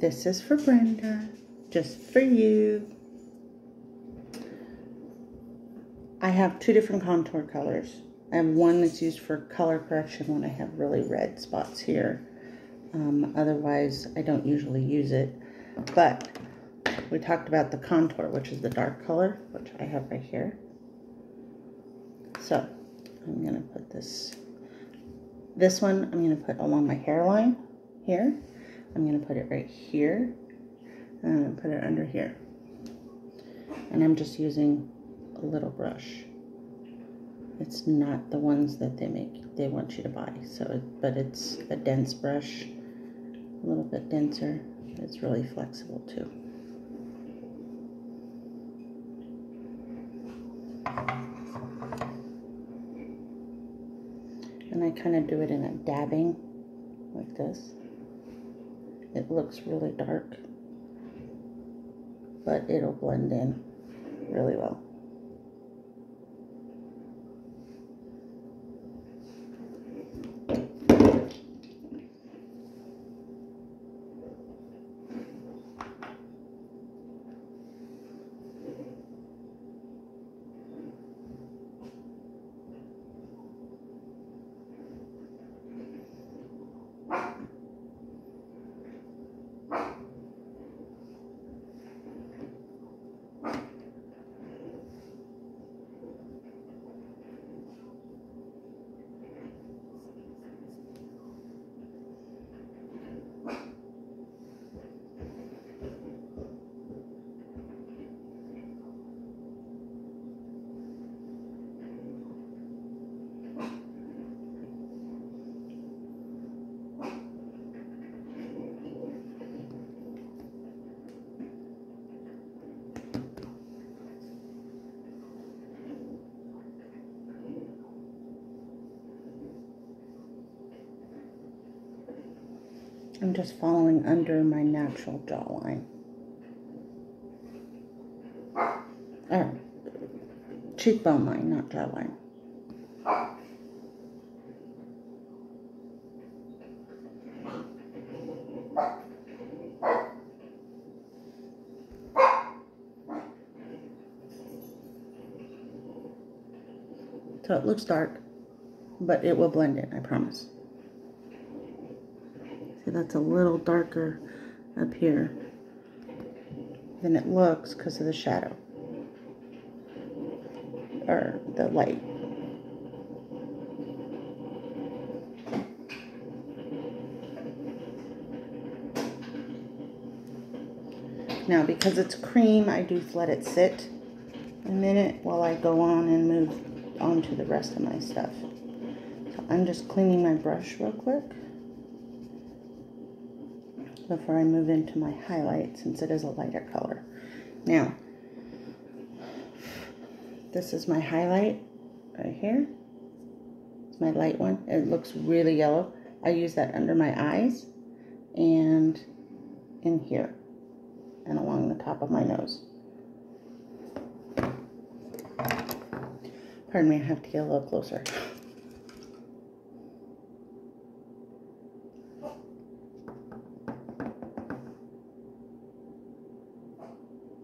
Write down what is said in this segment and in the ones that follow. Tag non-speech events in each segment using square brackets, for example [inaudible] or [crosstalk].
This is for Brenda, just for you. I have two different contour colors. I have one that's used for color correction when I have really red spots here. Um, otherwise, I don't usually use it. But we talked about the contour, which is the dark color, which I have right here. So I'm going to put this, this one I'm going to put along my hairline here. I'm going to put it right here. And I'm going to put it under here. And I'm just using a little brush. It's not the ones that they make, they want you to buy. So, but it's a dense brush, a little bit denser. It's really flexible too. And I kind of do it in a dabbing like this. It looks really dark, but it'll blend in really well. I'm just following under my natural jawline. Or cheekbone line, not jawline. So it looks dark, but it will blend in, I promise. See, that's a little darker up here than it looks because of the shadow. Or the light. Now, because it's cream, I do let it sit a minute while I go on and move on to the rest of my stuff. So I'm just cleaning my brush real quick before I move into my highlight since it is a lighter color. Now, this is my highlight right here. It's my light one. It looks really yellow. I use that under my eyes and in here and along the top of my nose. Pardon me, I have to get a little closer.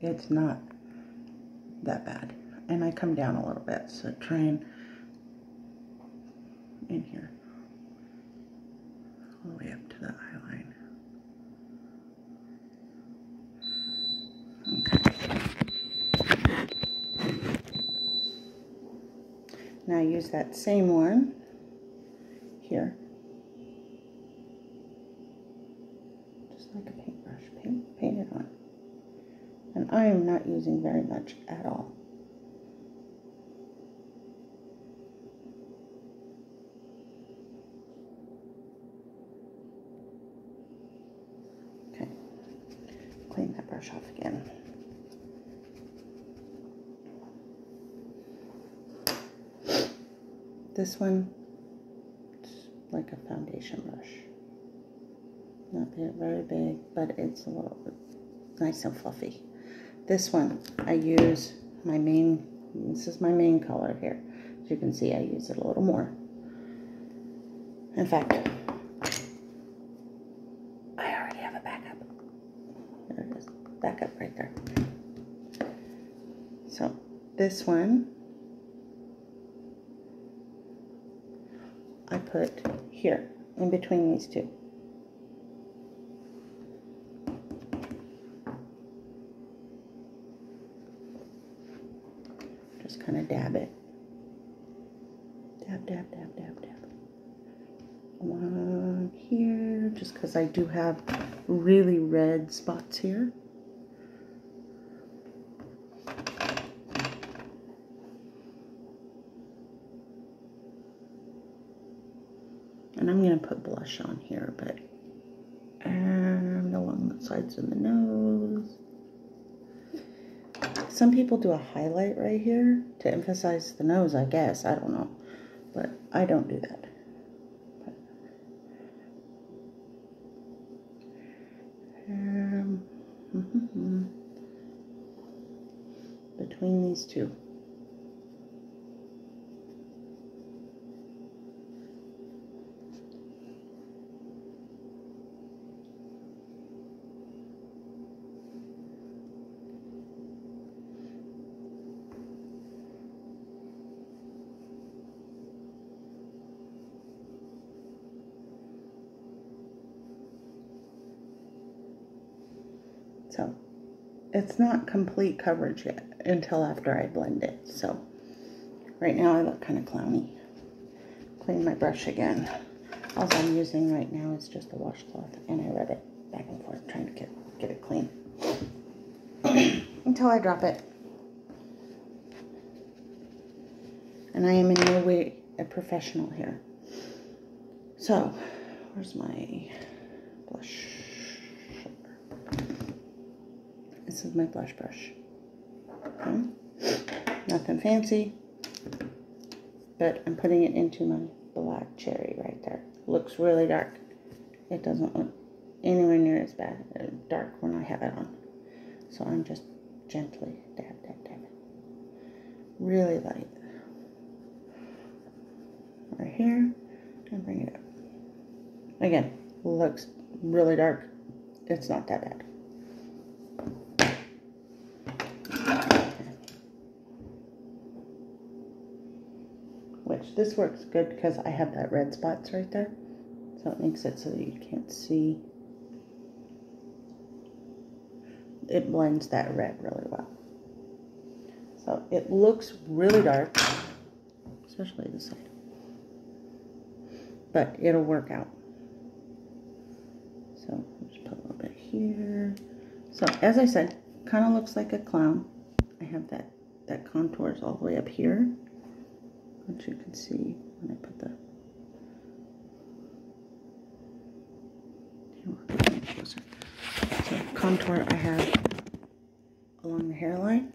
it's not that bad. And I come down a little bit, so try and in here, all the way up to the eye line. Okay. Now use that same one here I am not using very much at all. Okay, clean that brush off again. This one, it's like a foundation brush. Not very big, but it's a little nice and fluffy. This one, I use my main, this is my main color here. As you can see, I use it a little more. In fact, I already have a backup. There it is, backup right there. So this one, I put here, in between these two. Just kind of dab it. Dab, dab, dab, dab, dab. One here, just because I do have really red spots here. And I'm going to put blush on here, but and along the sides of the nose. Some people do a highlight right here to emphasize the nose, I guess. I don't know. But I don't do that. [laughs] Um, [laughs] between these two. So it's not complete coverage yet until after I blend it. So right now I look kind of clowny. Clean my brush again. All I'm using right now is just a washcloth and I rub it back and forth trying to get, get it clean [clears throat] until I drop it. And I am in no way a professional here. So, where's my blush? This is my blush brush. Okay. Nothing fancy, but I'm putting it into my black cherry right there. Looks really dark. It doesn't look anywhere near as bad uh, dark when I have it on. So I'm just gently dab, dab, dab. It. Really light. Right here, and bring it up. Again, looks really dark. It's not that bad. Which this works good because I have that red spots right there. So it makes it so that you can't see. It blends that red really well. So it looks really dark, especially this side. But it'll work out. So just put a little bit here. So as I said, kind of looks like a clown. I have that, that contours all the way up here, which you can see when I put the So contour I have along the hairline.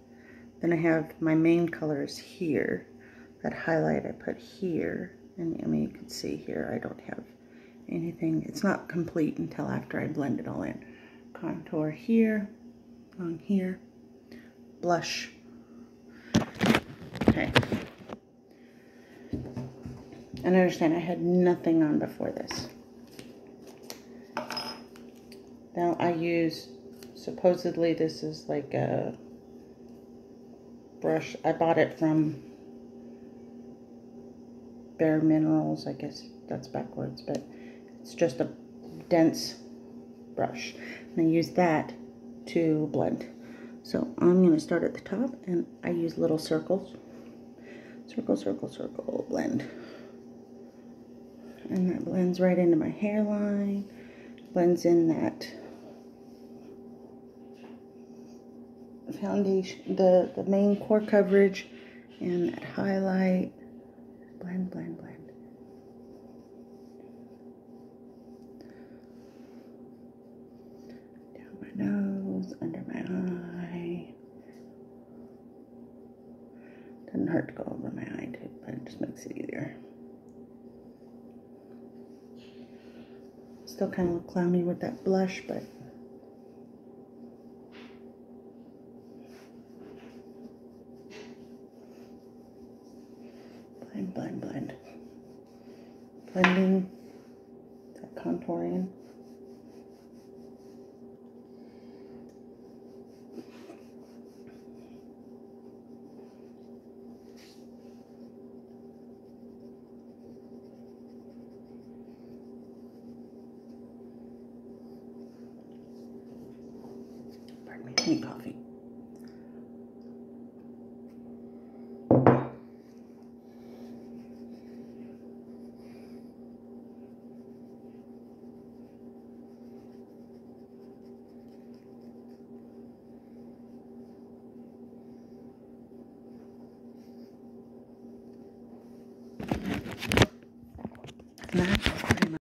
Then I have my main colors here. That highlight I put here. And I mean, you can see here, I don't have anything. It's not complete until after I blend it all in. Contour here, on here, blush. Okay. And understand I had nothing on before this. Now I use, supposedly this is like a brush. I bought it from Bare Minerals. I guess that's backwards, but it's just a dense brush. And I use that to blend. So I'm going to start at the top and I use little circles. Circle, circle, circle, blend and that blends right into my hairline, blends in that foundation, the, the main core coverage, and that highlight. Blend, blend, blend. Down my nose, under my eye. Doesn't hurt to go over my eye, too, but it just makes it easier. still kind of look clowny with that blush, but Amen.